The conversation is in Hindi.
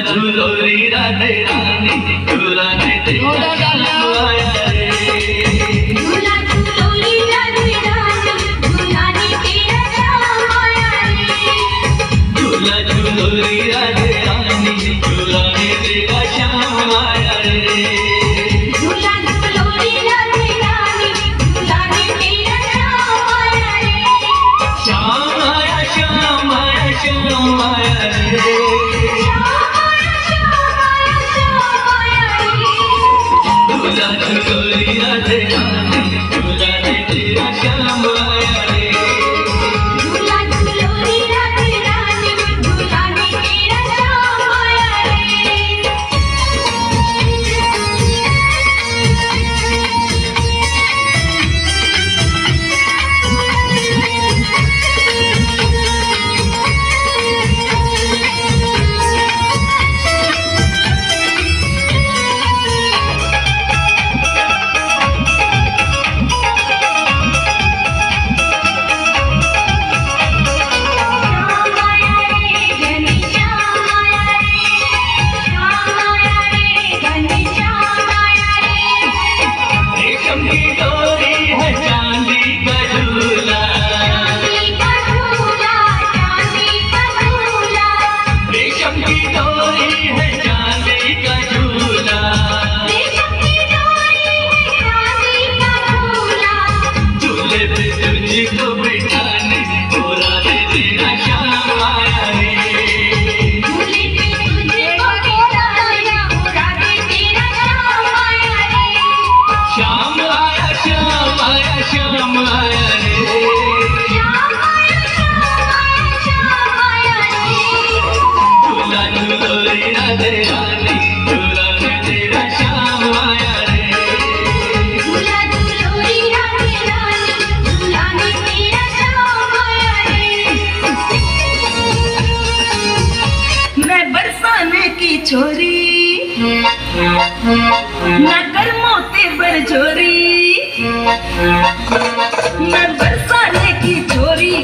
झूलो री राधे रानी झूला ने झूला डाला न कर्मों ते बरझोरी न बरसाने की चोरी